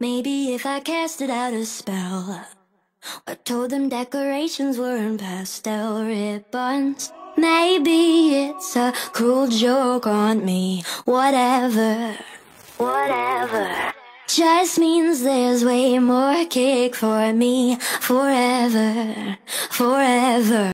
Maybe if I casted out a spell, I told them decorations were in pastel ribbons. Maybe it's a cruel joke on me. Whatever, whatever. Just means there's way more cake for me forever, forever.